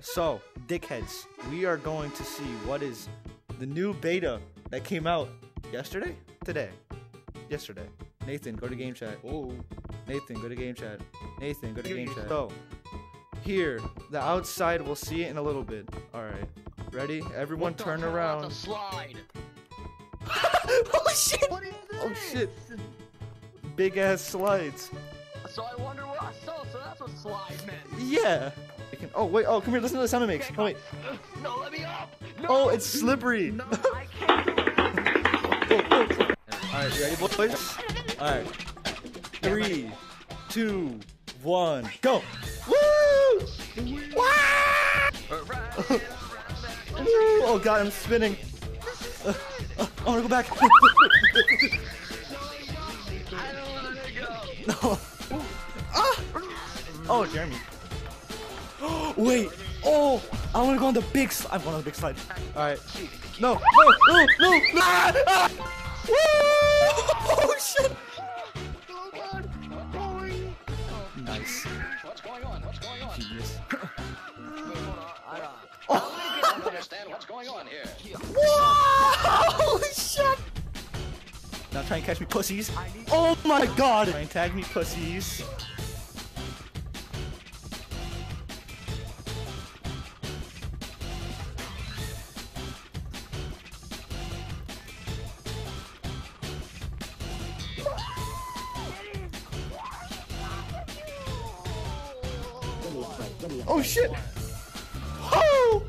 So, dickheads, we are going to see what is the new beta that came out yesterday? Today. Yesterday. Nathan, go to game chat. Oh. Nathan, go to game chat. Nathan, go to game chat. So, here, the outside, we'll see it in a little bit. Alright. Ready? Everyone turn hell? around. That's a slide. oh shit! What is oh, this? Oh shit! Big ass slides. So I wonder what I saw. So that's what slide meant. Yeah. It can, oh wait, oh come here, listen to the sound it makes. Oh wait. No, let me up. No. Oh, it's slippery. No, I can't. Alright, you ready, boys? Alright. Three, two, one, go! Woo! Woo! Oh god, I'm spinning. Uh, uh, I wanna go back. no. Ah! Oh, Jeremy. Wait. Oh, I wanna go on the big slide. I'm going on the big slide. Alright. No, no, no, no, no! Ah! Ah! Woo! Oh shit! Nice. What's going on? What's going on? Genius. I don't understand what's going on here. Whoa! Holy shit! Now try and catch me, pussies. Oh my god! Try and tag me, pussies. Oh shit! Oh!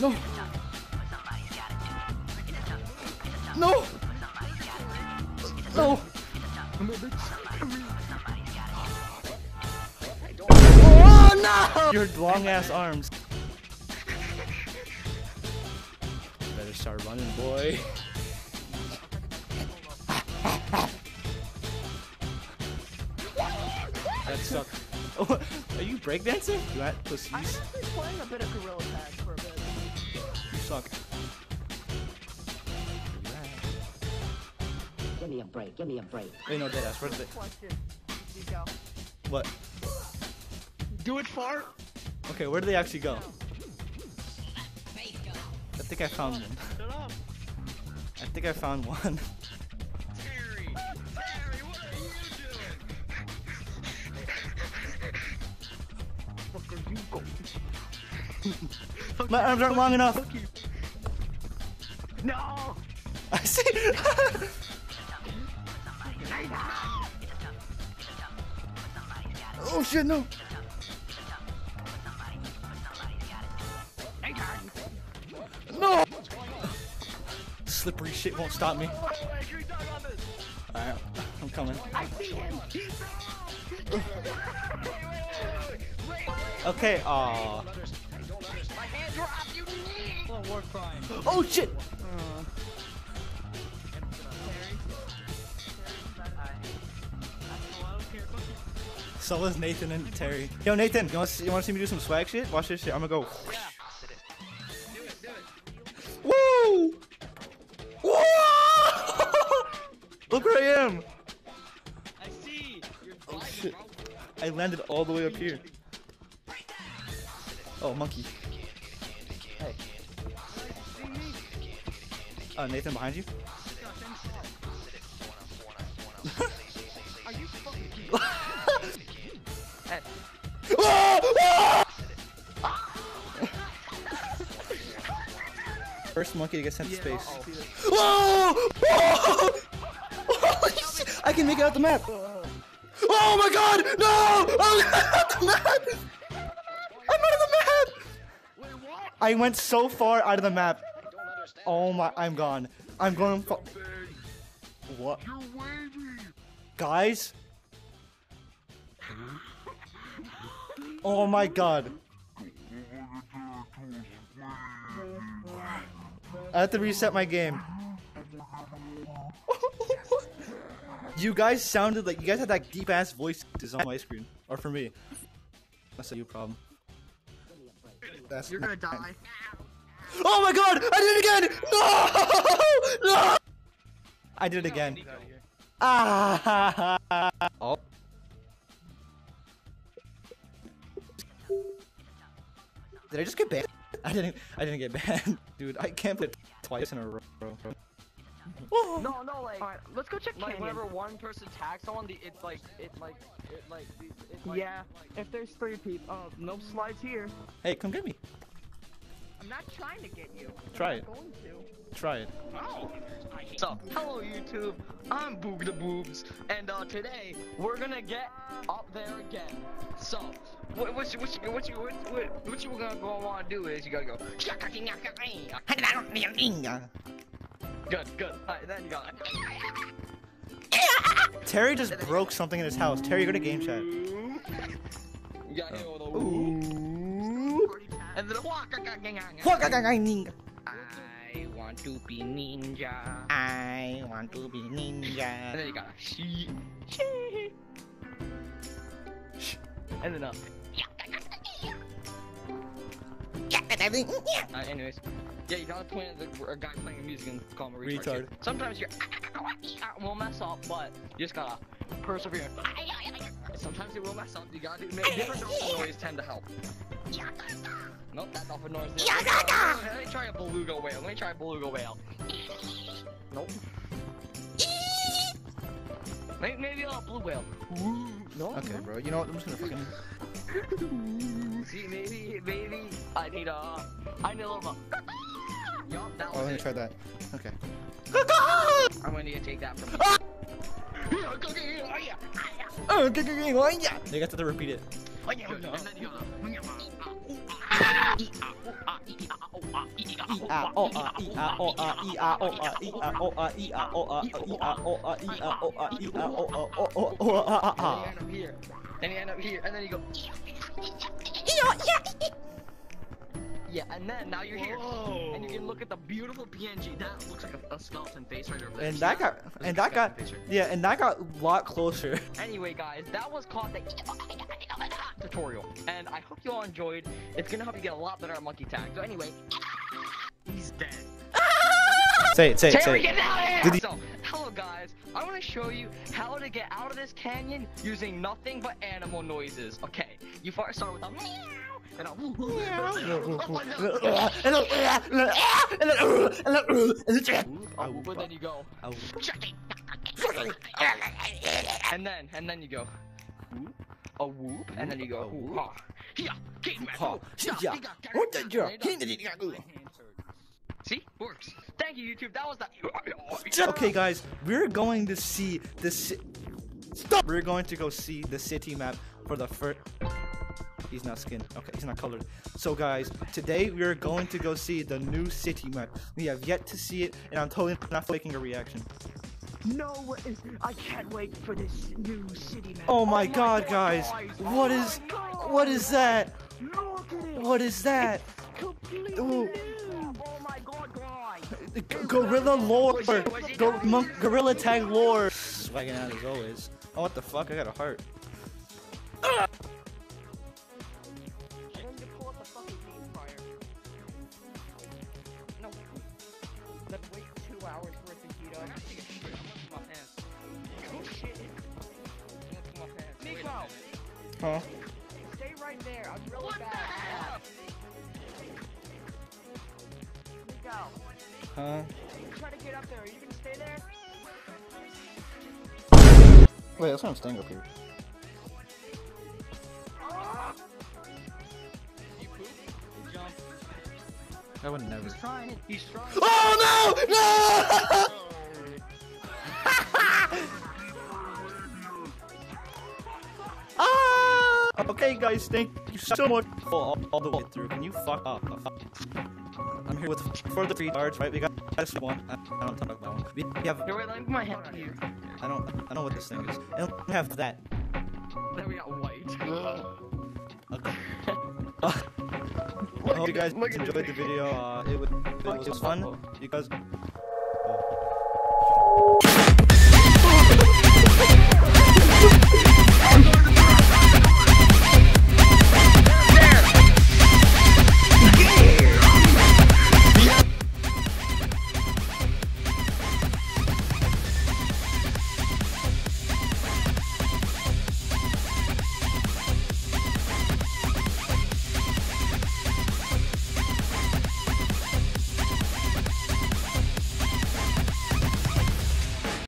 No! No! No! Oh no! Your long ass arms. Running, boy. that sucked. Oh, are you breakdancing? You at pussies? I'm actually playing a bit of Gorilla Tag for a bit. You suck. Give me a break. Give me a break. Wait, no, deadass. Where's the Question, Nico. what? Do it, fart. Okay, where do they actually go? I think I found one. Shut up. I think I found one. Terry. Terry, what are you doing? My arms aren't long enough. No. I see. oh shit, no. No. Slippery shit won't stop me. Alright, I'm coming. Okay, aw. Oh shit! So is Nathan and Terry. Yo, Nathan, you want to you want to see me do some swag shit? Watch this shit. I'm gonna go. I landed all the way up here. Oh, monkey. Hey. Uh, Nathan behind you. First monkey to get sent to space. Whoa! Whoa! Holy shit! I can make it out the map. Oh my god! No! I'm out of the map! I'm out of the map! I went so far out of the map. Oh my! I'm gone. I'm going. Fa- what? Guys? Oh my god. I have to reset my game. You guys sounded like you guys had that deep ass voice on my screen. Or for me. That's a you problem. That's You're gonna die. Oh my god! I did it again! No! No! I did it again. Ah! Oh. Did I just get banned? I didn't. I didn't get banned, dude. I camped it twice in a row. Oh. No, no, like, Alright, let's go check like Canyon. whenever one person tags someone, the, it's like, it like, it like, it, it like, yeah, if there's three people. Oh, no slides here. Hey, come get me. I'm not trying to get you. Try I'm it. going to. Try it. So, hello YouTube, I'm Boog the Boobs, and uh, today we're gonna get up there again. So, what, what, you- what, you- what, you- what, what, what you gonna go want to do is you gotta go. Good, good. Alright, then you. Terry just broke something in his house. Terry, go to game chat. You got hit Ooh. and then a I want to be ninja. I want to be And then you got a she. she. And then uh, uh anyways. Yeah, you gotta point at the, a guy playing music and call him a retard. Retard. Sometimes your will mess up, but you just gotta persevere. Sometimes it will mess up. You gotta do different dolphin noise tend to help. Nope, that dolphin noise. didn't- Let me try a beluga whale. Let me try a beluga whale. Nope. Maybe, maybe a blue whale. No. Okay, bro. You know what? I'm just gonna fucking. See, maybe, maybe I need a, I need a little. Yup, that Oh, let me it. try that. Okay. I'm gonna need to take that from. Oh, yeah. They got to repeat it. You Ah, oh, ah, ah, oh, ah, ah, oh, ah, ah, oh, ah, ah, oh, ah, ah, oh, ah, ah, oh, ah, ah, oh, ah, oh, oh, oh, ah, ah, you ah. Then you end up here, and then you go. Yeah, and then now you're here, and you can look at the beautiful PNG. That looks like a, a skeleton face right over there. And See that got, Looks and that got, skeleton right yeah, and that got a lot closer. Anyway, guys, that was called the tutorial, and I hope you all enjoyed. It's gonna help you get a lot better at monkey tag. So anyway, he's dead. Say it, say it, say Terry, it. get out of here! Did So, hello guys. I want to show you how to get out of this canyon using nothing but animal noises. Okay, you first start with a meow, and a a whoop, and then you go. And then, and then you go. whoop, A whoop, and then you go. Ha, whoop, yeah, yeah, what the- yeah, yeah. See, works. Thank you, YouTube. That was the. Okay, guys, we're going to see the Stop! We're going to go see the city map for the first. He's not skinned. Okay, he's not colored. So, guys, today we are going to go see the new city map. We have yet to see it, and I'm totally not making a reaction. No way. I can't wait for this new city map. Oh my oh god, guys! What oh is. What is that? Look at it. What is that? Completely Ooh. new. Oh my god, guys. G- Gorilla lore! Go- monk- gorilla tag lore! Swagging out as always. Oh, what the fuck? I got a heart. And Huh? stay right there. I'm really bad. Nico, Huh? try to get up there. Are you gonna stay there? Wait, that's why I'm staying up here. I would never. trying. He's trying. Oh no! No! Okay, guys, thank you so much for all, all the way through. Can you fuck up? I'm here with further three cards, right? We got this one. I, I don't talk about one. We have. Here, wait, let me put my hand on here. I don't. I don't know what this thing is. And we have that. Then we got white. Okay. Uh, I hope you guys enjoyed the video. Uh, it was, it was fun because